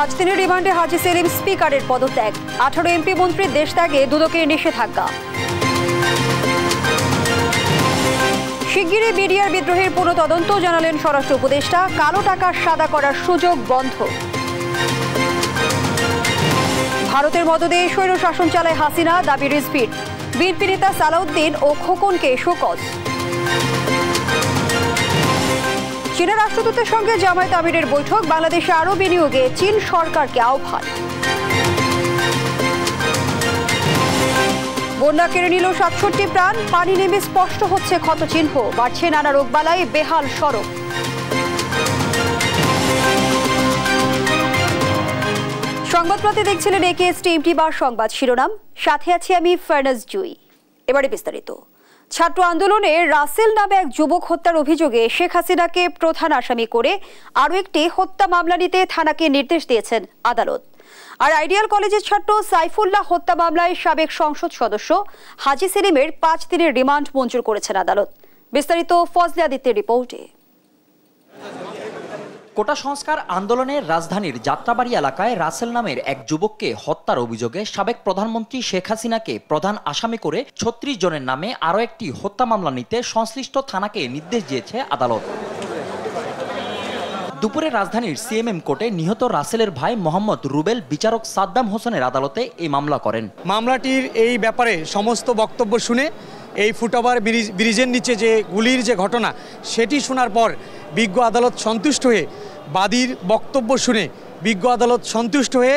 পাঁচ রিমান্ডে হাজি সেলিম স্পিকারের পদত্যাগ। আঠারো এমপি মন্ত্রীর দেশ ত্যাগে দুদকের নিষেধাজ্ঞা। শিগগিরই বিডিআর বিদ্রোহের পুরো তদন্ত জানালেন স্বরাষ্ট্র উপদেষ্টা। কালো টাকা সাদা করার সুযোগ বন্ধ। ভারতের মদদে স্বৈর শাসন চালায় হাসিনা, দাবি রিজভির। বিএনপি নেতা সালাউদ্দিন ও খোকনকে শোকজ। চীনের রাষ্ট্রদূতের সঙ্গে জামায়াত আমিরের বৈঠক, বাংলাদেশে আরও বিনিয়োগে চীন সরকারকে আহ্বান। বন্যা কেড়ে নিল সাতষট্টি প্রাণ, পানি নেমে স্পষ্ট হচ্ছে ক্ষতচিহ্ন বাড়ছে নানা রোগবালাই, বেহাল সড়ক। সংবাদপত্রে দেখছিলেন একেএস টিমটি বা সংবাদ শিরোনাম, সাথে আছি আমি ফার্নাস জুই। এবারে বিস্তারিত। ছাত্র আন্দোলনে রাসেল নামে এক যুবক হত্যার অভিযোগে শেখ হাসিনাকে প্রধান আসামি করে আরও একটি হত্যা মামলা নিতে থানাকে নির্দেশ দিয়েছেন আদালত। আর আইডিয়াল কলেজের ছাত্র সাইফুল্লাহ হত্যা মামলায় সাবেক সংসদ সদস্য হাজি সেলিমের পাঁচ দিনের রিমান্ড মঞ্জুর করেছেন আদালত। বিস্তারিত ফজলে আদিত্যের রিপোর্টে। কোটা সংস্কার আন্দোলনের রাজধানীর যাত্রাবাড়ি এলাকায় রাসেল নামের এক যুবককে হত্যার অভিযোগে সাবেক প্রধানমন্ত্রী শেখ হাসিনাকে প্রধান আসামি করে ছত্রিশ জনের নামে আরও একটি হত্যা মামলা নিতে সংশ্লিষ্ট থানাকে নির্দেশ দিয়েছে আদালত। দুপুরে রাজধানীর সিএমএম কোর্টে নিহত রাসেলের ভাই মোহাম্মদ রুবেল বিচারক সাদ্দাম হোসেনের আদালতে এই মামলা করেন। মামলাটির এই ব্যাপারে সমস্ত বক্তব্য শুনে এই ফুটওভার ব্রিজ ব্রিজের নিচে যে গুলির যে ঘটনা সেটি শোনার পর বিজ্ঞ আদালত সন্তুষ্ট হয়ে বাদীর বক্তব্য শুনে বিজ্ঞ আদালত সন্তুষ্ট হয়ে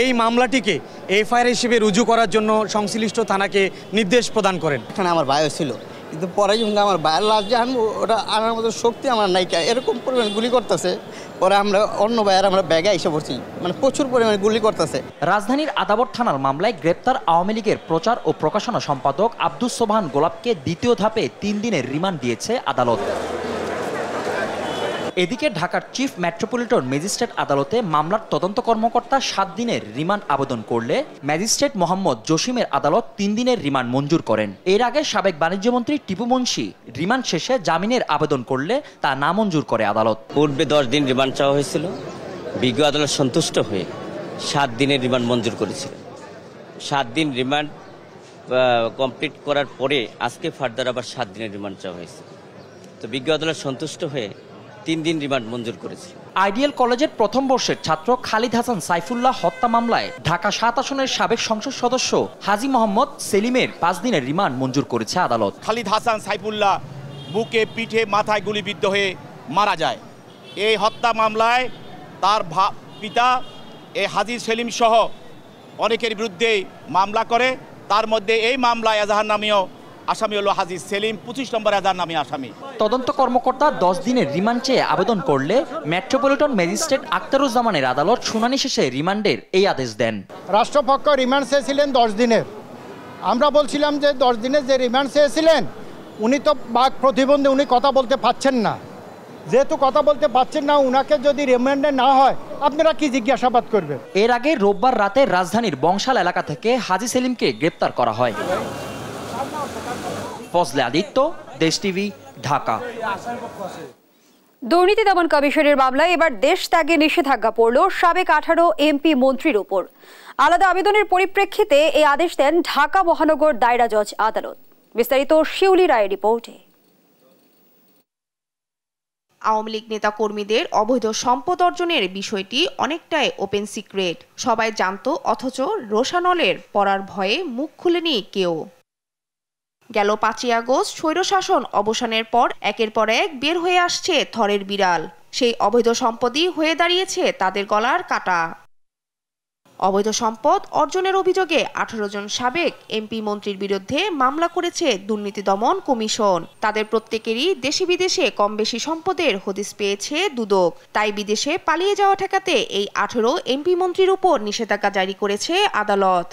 এই মামলাটিকে এফআইআর হিসেবে রুজু করার জন্য সংশ্লিষ্ট থানাকে নির্দেশ প্রদান করেন। এখানে আমার ভাইও ছিল। কিন্তু পরে যখন আমার ভাইয়ের লাশ যে আনব, ওটা আনার মতো শক্তি আমার নাইকা এরকম পরিমাণ গুলি করতেছে, পরে আমরা অন্য ভাইয়ের আমরা ব্যাগে এসে পড়ছি। মানে প্রচুর পরিমাণে গুলি করতেছে। রাজধানীর আদাবর থানার মামলায় গ্রেপ্তার আওয়ামী লীগের প্রচার ও প্রকাশনা সম্পাদক আব্দুস সোবহান গোলাপকে দ্বিতীয় ধাপে তিন দিনের রিমান্ড দিয়েছে আদালত। এদিকে ঢাকার চিফ মেট্রোপলিটন ম্যাজিস্ট্রেট আদালতে মামলার তদন্ত কর্মকর্তা সাত দিনের রিমান্ড আবেদন করলে ম্যাজিস্ট্রেট মোহাম্মদ জসিমের আদালত তিন দিনের রিমান্ড মঞ্জুর করেন। এর আগে সাবেক বাণিজ্যমন্ত্রী টিপু মুন্সি রিমান্ড শেষে জামিনের আবেদন করলে তা নামঞ্জুর করে আদালত। পূর্বে দশ দিন রিমান্ড চাওয়া হয়েছিল। বিজ্ঞ আদালত সন্তুষ্ট হয়ে সাত দিনের রিমান্ড মঞ্জুর করেছিল। সাত দিন রিমান্ড কমপ্লিট করার পরে আজকে ফার্দার আবার সাত দিনের রিমান্ড চাওয়া হয়েছে। তো বিজ্ঞ আদালত সন্তুষ্ট হয়ে তিন দিন রিমান্ড মঞ্জুর করেছে আইডিয়াল কলেজের প্রথম বর্ষের ছাত্র খালিদ হাসান সাইফুল্লাহ হত্যা মামলায় ঢাকা সাত আসনের সাবেক সংসদ সদস্য হাজি মোহাম্মদ সেলিমের পাঁচ দিনের রিমান্ড মঞ্জুর করেছে আদালত। খালিদ হাসান সাইফুল্লাহ বুকে পিঠে মাথায় গুলিবিদ্ধ হয়ে মারা যায়। এই হত্যা মামলায় তার ভা- পিতা এ হাজি সেলিম সহ অনেকের বিরুদ্ধে মামলা করে। তার মধ্যে এই মামলায় এজাহার নামীয় আসামি হলো হাজি সেলিম পঁচিশ নম্বর এজাহার নামে আসামি। তদন্ত কর্মকর্তা দশ দিনের রিমান্ড চেয়ে আবেদন করলে মেট্রোপলিটন ম্যাজিস্ট্রেট আক্তারুজ্জামানের আদালত শুনানি শেষে রিমান্ডের এই আদেশ দেন। রাষ্ট্রপক্ষ রিমান্ড চেয়েছিলেন দশ দিনের। আমরা বলছিলাম যে দশ দিনের যে রিমান্ড চেয়েছিলেন উনি তো বাঘ প্রতিবন্ধী উনি কথা বলতে পারছেন না। যেহেতু কথা বলতে পারছেন না উনাকে যদি রিমান্ডে না হয় আপনারা কি জিজ্ঞাসাবাদ করবেন? এর আগে রোববার রাতে রাজধানীর বংশাল এলাকা থেকে হাজি সেলিমকে গ্রেপ্তার করা হয়। ফজলে আদিত্য দেশ টিভি ঢাকা। দুর্নীতি দমন কমিশনের মামলায় এবার দেশ ত্যাগে নিষেধাজ্ঞা পড়ল সাবেক আঠারো এমপি মন্ত্রীর উপর। আলাদা আবেদনের পরিপ্রেক্ষিতে এই আদেশ দেন ঢাকা মহানগর দায়রা জজ আদালত। বিস্তারিত শিউলি রায়ের রিপোর্টে। আওয়ামী লীগ নেতা কর্মীদের অবৈধ সম্পদ অর্জনের বিষয়টি অনেকটাই ওপেন সিক্রেট। সবাই জানতো অথচ রোশানলের পড়ার ভয়ে মুখ খুলেনি কেউ। গেল পাঁচই আগস্ট স্বৈরশাসন অবসানের পর একের পর এক বের হয়ে আসছে থরের বিড়াল। সেই অবৈধ সম্পদই হয়ে দাঁড়িয়েছে তাদের গলার কাটা। অবৈধ সম্পদ অর্জনের অভিযোগে আঠারো জন সাবেক এমপি মন্ত্রীর বিরুদ্ধে মামলা করেছে দুর্নীতি দমন কমিশন। তাদের প্রত্যেকেরই দেশে বিদেশে কম বেশি সম্পদের হদিস পেয়েছে দুদক। তাই বিদেশে পালিয়ে যাওয়া ঠেকাতে এই আঠারো এমপি মন্ত্রীর উপর নিষেধাজ্ঞা জারি করেছে আদালত।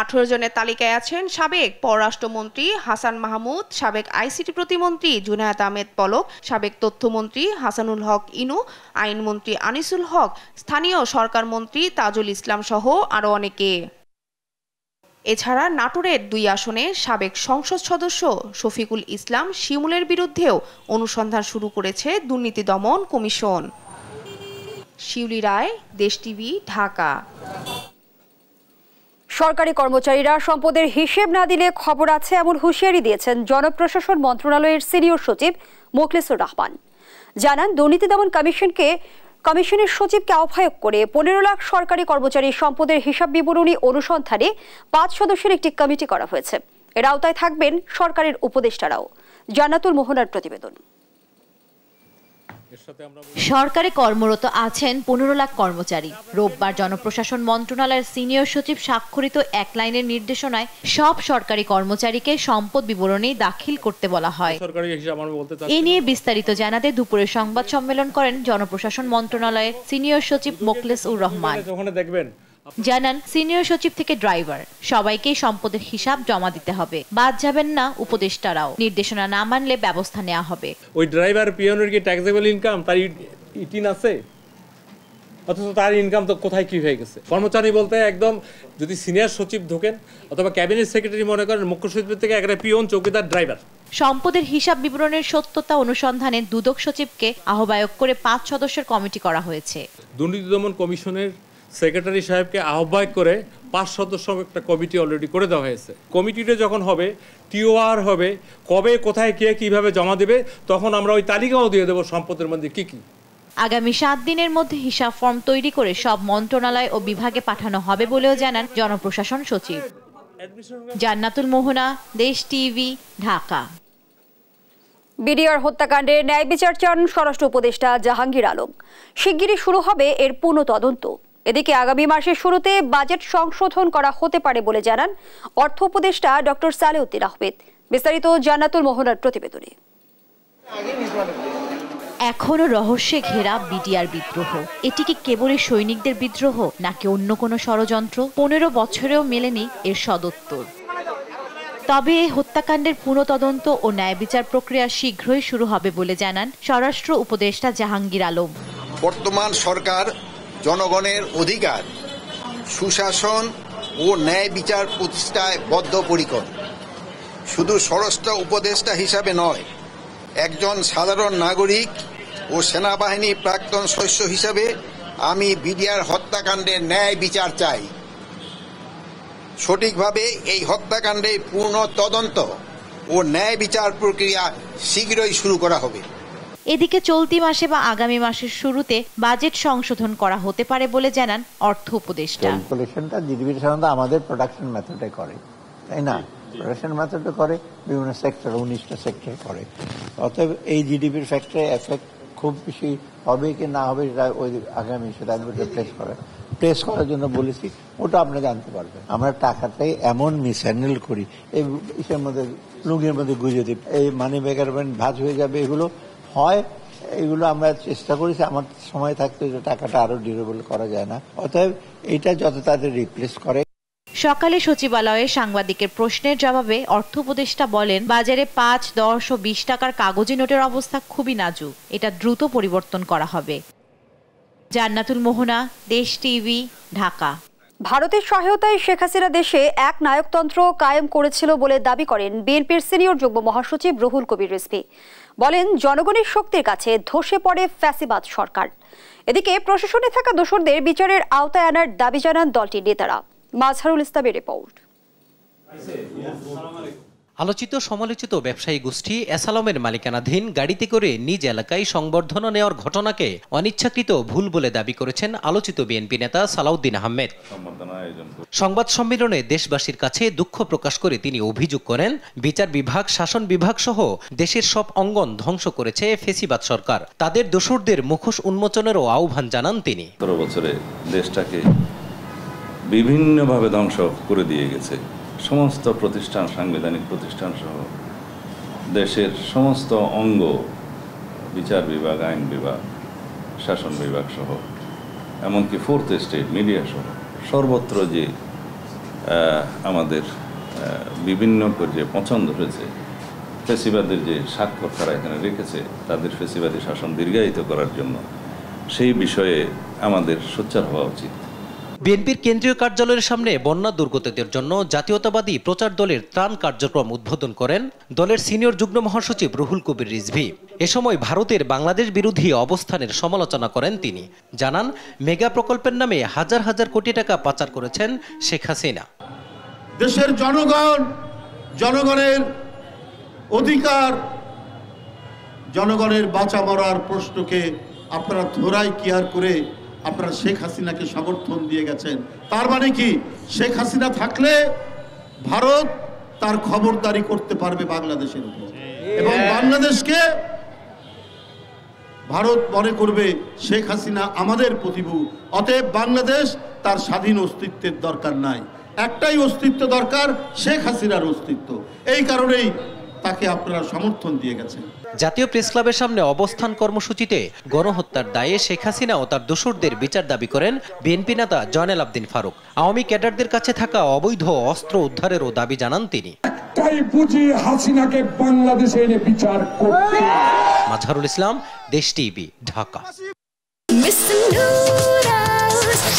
আঠারো জনের তালিকায় আছেন সাবেক পররাষ্ট্রমন্ত্রী হাসান মাহমুদ, সাবেক আইসিটি প্রতিমন্ত্রী জুনায়েদ আহমেদ পলক, সাবেক তথ্যমন্ত্রী হাসানুল হক ইনু, আইনমন্ত্রী আনিসুল হক, স্থানীয় সরকার মন্ত্রী তাজুল ইসলাম সহ আরও অনেকে। এছাড়া নাটোরের দুই আসনে সাবেক সংসদ সদস্য শফিকুল ইসলাম শিমুলের বিরুদ্ধেও অনুসন্ধান শুরু করেছে দুর্নীতি দমন কমিশন। শিউলি রায়, দেশ টিভি, ঢাকা। সরকারি কর্মচারীরা সম্পদের হিসেব না দিলে খবর আছে এমন হুঁশিয়ারি দিয়েছেন জনপ্রশাসন মন্ত্রণালয়ের সিনিয়র সচিব মোখলেসুর রহমান। জানান, দুর্নীতি দমন কমিশনকে, কমিশনের সচিবকে আহ্বায়ক করে পনেরো লাখ সরকারি কর্মচারীর সম্পদের হিসাব বিবরণী অনুসন্ধানে পাঁচ সদস্যের একটি কমিটি করা হয়েছে। এর আওতায় থাকবেন সরকারের উপদেষ্টারাও। জান্নাতুল মোহনার প্রতিবেদন। সরকারে কর্মরত আছেন পনেরো লাখ কর্মচারী। রোববার জনপ্রশাসন মন্ত্রণালয়ের সিনিয়র সচিব স্বাক্ষরিত এক লাইনের নির্দেশনায় সব সরকারি কর্মচারীকে সম্পদ বিবরণী দাখিল করতে বলা হয়। এ নিয়ে বিস্তারিত জানাতে দুপুরে সংবাদ সম্মেলন করেন জনপ্রশাসন মন্ত্রণালয়ের সিনিয়র সচিব মোকলেস উর রহমান। ওখানে দেখবেন জানান সিনিয়র সচিব থেকে ড্রাইভার সবাইকেই সম্পদের হিসাব জমা দিতে হবে। বাদ যাবেন না উপদেষ্টারাও। নির্দেশনা না মানলে ব্যবস্থা নেওয়া হবে। ওই ড্রাইভার পিয়নের কি ট্যাক্সেবল ইনকাম তার ইটিন আছে? অথচ তার ইনকাম তো কোথায় কি হয়ে গেছে? কর্মচারী বলতে একদম যদি সিনিয়র সচিব ঢোকেন অথবা ক্যাবিনেট সেক্রেটারি মনে করেন মুখ্য সচিবের থেকে একটা পিয়ন চৌকিদার ড্রাইভার। সম্পদের হিসাব বিবরণের সত্যতা অনুসন্ধানে দুদক সচিবকে আহ্বায়ক করে পাঁচ সদস্যের কমিটি করা হয়েছে। দুর্নীতি দমন কমিশনের সেক্রেটারি সাহেবকে আহ্বায়ক করে পাঁচ সদস্য একটা কমিটি অলরেডি করে দেওয়া হয়েছে। কমিটিটা যখন হবে টিওআর হবে কবে কোথায় কে কীভাবে জমা দেবে তখন আমরা ওই তালিকাও দিয়ে দেবো সম্পদের মধ্যে কি কি। আগামী সাত দিনের মধ্যে হিসাব ফর্ম তৈরি করে সব মন্ত্রণালয় ও বিভাগে পাঠানো হবে বলেও জানান জনপ্রশাসন সচিব। জান্নাতুল মোহনা দেশ টিভি ঢাকা। বিডিআর হত্যাকাণ্ডে ন্যায় বিচার চান স্বরাষ্ট্র উপদেষ্টা জাহাঙ্গীর আলম। শিগগিরই শুরু হবে এর পূর্ণ তদন্ত। এদিকে আগামী মাসের শুরুতে বাজেট সংশোধন করা হতে পারে বলে জানান অর্থ উপদেষ্টা ডক্টর সালেউদ্দিন আহমেদ। বিস্তারিত জান্নাতুল মোহনার প্রতিবেদনে। এখনও রহস্যে ঘেরা বিডিআর বিদ্রোহ। এটি কি কেবলই সৈনিকদের বিদ্রোহ নাকি অন্য কোনো ষড়যন্ত্র? পনেরো বছরেও মেলেনি এর সদত্তর। তবে এই হত্যাকাণ্ডের পুনঃতদন্ত ও ন্যায় বিচার প্রক্রিয়া শীঘ্রই শুরু হবে বলে জানান স্বরাষ্ট্র উপদেষ্টা জাহাঙ্গীর আলম। বর্তমান সরকার জনগণের অধিকার, সুশাসন ও ন্যায় বিচার প্রতিষ্ঠায় বদ্ধপরিকর। শুধু স্বরাষ্ট্র উপদেষ্টা হিসাবে নয়, একজন সাধারণ নাগরিক ও সেনাবাহিনী প্রাক্তন সদস্য হিসাবে আমি বিডিআর হত্যাকাণ্ডের ন্যায় বিচার চাই। সঠিকভাবে এই হত্যাকাণ্ডের পূর্ণ তদন্ত ও ন্যায় বিচার প্রক্রিয়া শীঘ্রই শুরু করা হবে। এদিকে চলতি মাসে বা আগামী মাসের শুরুতে বাজেট সংশোধন করা হতে পারে বলে জানান অর্থ উপদেষ্টা। ক্যালকুলেশনটা জিডিপি সাধারণত আমাদের প্রোডাকশন মেথডে করে, তাই না? প্রোডাকশন মেথডে করে, বিভিন্ন সেক্টর উনিশটা সেক্টর করে। অতএব এই জিডিপির ফ্যাক্টরে এফেক্ট খুব বেশি হবে কি না হবে সেটা ওই আগামী সেটা প্লেস করে। প্লেস করার জন্য বলেছি, ওটা আপনি জানতে পারবেন। আমরা টাকাটাই এমন মিস হ্যান্ডেল করি, এই ইসের মধ্যে লুঙ্গির মধ্যে গুঁজে দিই। এই মানি ব্যাগের ভাজ হয়ে যাবে এগুলো হয়, এগুলো আমরা চেষ্টা করেছি, আমার সময় থাকতে টাকাটা আরও ডিউরেবল করা যায় না। অতএব এটা যত তাদের রিপ্লেস করে। সকালে সচিবালয়ে সাংবাদিকের প্রশ্নের জবাবে অর্থ উপদেষ্টা বলেন, বাজারে পাঁচ, দশ ও বিশ টাকার কাগজি নোটের অবস্থা খুবই নাজুক। এটা দ্রুত পরিবর্তন করা হবে। জান্নাতুল মোহনা, দেশ টিভি, ঢাকা। ভারতের সহায়তায় শেখ হাসিনা দেশে এক নায়কতন্ত্র কায়েম করেছিল বলে দাবি করেন বিএনপির সিনিয়র যুগ্ম মহাসচিব রুহুল কবির রিসভি বলেন, জনগণের শক্তির কাছে ধসে পড়ে ফ্যাসিবাদ সরকার। এদিকে প্রশাসনে থাকা দোষরদের বিচারের আওতায় আনার দাবি জানান দলটির নেতারা। মাজহারুল ইসলামের রিপোর্ট। আলোচিত সমালোচিত ব্যবসায়ী গোষ্ঠী এসালমের মালিকানাধীন গাড়িতে করে নিজ এলাকায় সংবর্ধনা নেওয়ার ঘটনাকে অনিচ্ছাকৃত ভুল বলে দাবি করেছেন আলোচিত বিএনপি নেতা সালাউদ্দিন আহমেদ। সংবাদ সম্মেলনে দেশবাসীর কাছে দুঃখ প্রকাশ করে তিনি অভিযোগ করেন বিচার বিভাগ শাসন বিভাগ সহ দেশের সব অঙ্গন ধ্বংস করেছে ফেসিবাদ সরকার। তাদের দোসরদের মুখোশ উন্মোচনেরও আহ্বান জানান তিনি। বছরে দেশটাকে বিভিন্নভাবে ধ্বংস করে দিয়ে গেছে। সমস্ত প্রতিষ্ঠান, সাংবিধানিক প্রতিষ্ঠান সহ দেশের সমস্ত অঙ্গ, বিচার বিভাগ, আইন বিভাগ, শাসন বিভাগ সহ, এমনকি ফোর্থ স্টেট, মিডিয়া সহ, সর্বত্র যে আমাদের বিভিন্ন যে পছন্দ হয়েছে, ফেসিবাদের যে স্বাক্ষর তারা এখানে রেখেছে, তাদের ফেসিবাদী শাসন দীর্ঘায়িত করার জন্য, সেই বিষয়ে আমাদের সোচ্চার হওয়া উচিত। বিএনপির কেন্দ্রীয় কার্যালয়ের সামনে বন্যা দুর্গতদের জন্য জাতীয়তাবাদী প্রচার দলের ত্রাণ কার্যক্রম উদ্বোধন করেন দলের সিনিয়র যুগ্ম মহাসচিব রুহুল কবির রিজভি। এ সময় ভারতের বাংলাদেশ বিরোধী অবস্থানের সমালোচনা করেন তিনি। জানান, মেগা প্রকল্পের নামে হাজার হাজার কোটি টাকা পাচার করেছেন শেখ হাসিনা। দেশের জনগণ, জনগণের অধিকার, জনগণের বাঁচা মরার প্রশ্নকে আপনারা ধরাই কেয়ার করে আপনারা শেখ হাসিনাকে সমর্থন দিয়ে গেছেন। তার মানে কি? শেখ হাসিনা থাকলে ভারত তার খবরদারি করতে পারবে বাংলাদেশের উপর। এবং বাংলাদেশকে ভারত মনে করবে শেখ হাসিনা আমাদের প্রতিভু। অতএব বাংলাদেশ তার স্বাধীন অস্তিত্বের দরকার নাই। একটাই অস্তিত্ব দরকার শেখ হাসিনার অস্তিত্ব। এই কারণেই তাকে আপনারা সমর্থন দিয়ে গেছেন। জাতীয় প্রেস ক্লাবের সামনে অবস্থান কর্মসূচিতে গণহত্যার দায়ে শেখ হাসিনা ও তার দোসরদের বিচার দাবি করেন বিএনপি নেতা জয়নাল আবদিন ফারুক। আওয়ামী ক্যাডারদের কাছে থাকা অবৈধ অস্ত্র উদ্ধারেরও দাবি জানান তিনি। বুঝি হাসিনাকে বাংলাদেশে এনে বিচার করতে। মাঝহারুল ইসলাম দেশ টিভি ঢাকা।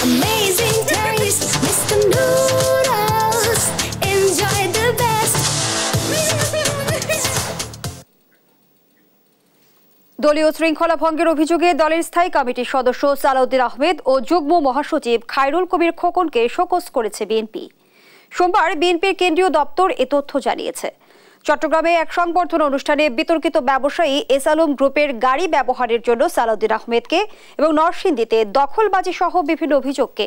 Amazing দলীয় শৃঙ্খলা ভঙ্গের অভিযোগে দলের স্থায়ী কমিটির সদস্য সালাউদ্দিন আহমেদ ও যুগ্ম মহাসচিব খায়রুল কবির খোকনকে শোকজ করেছে বিএনপি। সোমবার বিএনপির কেন্দ্রীয় দপ্তর এ তথ্য জানিয়েছে। চট্টগ্রামে এক সংবর্ধনা অনুষ্ঠানে বিতর্কিত ব্যবসায়ী এস আলম গ্রুপের গাড়ি ব্যবহারের জন্য সালাউদ্দিন আহমেদকে এবং নরসিংদীতে দখলবাজি সহ বিভিন্ন অভিযোগকে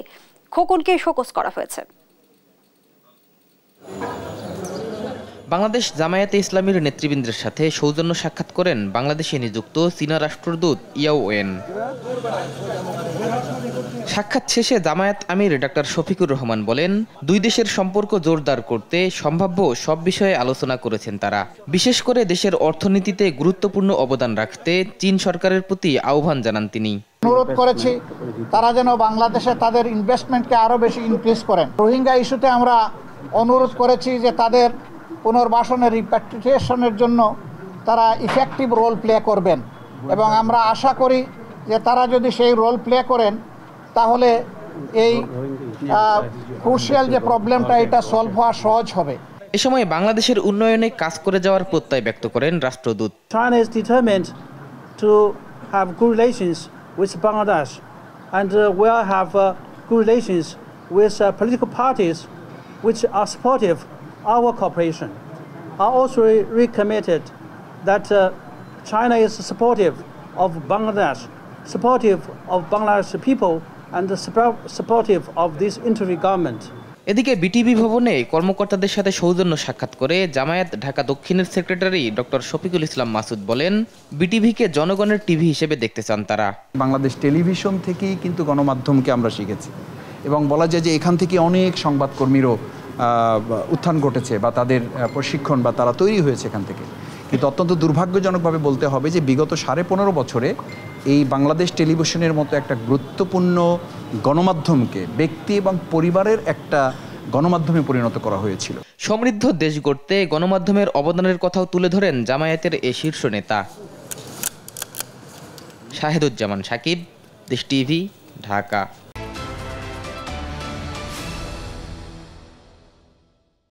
খোকনকে শোকস করা হয়েছে। বাংলাদেশ জামায়াতে ইসলামীর নেতৃবৃন্দের সাথে সৌজন্য সাক্ষাৎ করেন বাংলাদেশে নিযুক্ত চীনা রাষ্ট্রদূত ইয়াও ওয়েন। সাক্ষাৎ শেষে জামায়াত আমির ডাক্তার শফিকুর রহমান বলেন, দুই দেশের সম্পর্ক জোরদার করতে সম্ভাব্য সব বিষয়ে আলোচনা করেছেন তারা। বিশেষ করে দেশের অর্থনীতিতে গুরুত্বপূর্ণ অবদান রাখতে চীন সরকারের প্রতি আহ্বান জানান তিনি। অনুরোধ করেছি, তারা যেন বাংলাদেশে তাদের ইনভেস্টমেন্টকে আরও বেশি ইনক্রিজ করেন। রোহিঙ্গা ইস্যুতে আমরা অনুরোধ করেছি যে তাদের পুনর্বাসনের রিপ্যাট্রিয়েশনের জন্য তারা ইফেক্টিভ রোল প্লে করবেন। এবং আমরা আশা করি যে তারা যদি সেই রোল প্লে করেন তাহলে এই ক্রুশিয়াল যে প্রবলেমটা এটা সলভ হওয়া সহজ হবে। এ সময় বাংলাদেশের উন্নয়নে কাজ করে যাওয়ার প্রত্যয় ব্যক্ত করেন রাষ্ট্রদূত। China is determined to have good relations with Bangladesh and uh, will have uh, good relations with uh, political parties which are supportive our cooperation. Are also re- recommitted that uh, China is supportive of Bangladesh, supportive of Bangladesh people, and suppo- supportive of this interim government. এদিকে BTV ভবনে কর্মকর্তাদের সাথে সৌজন্য সাক্ষাৎ করে জামায়াত ঢাকা দক্ষিণের secretary doctor Shafiqul Islam Masud বলেন বিটিভিকে জনগণের টিভি হিসেবে দেখতে চান তারা বাংলাদেশ টেলিভিশন থেকেই কিন্তু গণমাধ্যমকে আমরা শিখেছি এবং বলা যায় যে এখান থেকে অনেক সংবাদকর্মীরও উত্থান ঘটেছে বা তাদের প্রশিক্ষণ বা তারা তৈরি হয়েছে এখান থেকে। কিন্তু অত্যন্ত দুর্ভাগ্যজনকভাবে বলতে হবে যে বিগত সাড়ে পনেরো বছরে এই বাংলাদেশ টেলিভিশনের মতো একটা গুরুত্বপূর্ণ গণমাধ্যমকে ব্যক্তি এবং পরিবারের একটা গণমাধ্যমে পরিণত করা হয়েছিল। সমৃদ্ধ দেশ গড়তে গণমাধ্যমের অবদানের কথাও তুলে ধরেন জামায়াতের এ শীর্ষ নেতা। শাহেদুজ্জামান সাকিব দেশ টিভি, ঢাকা।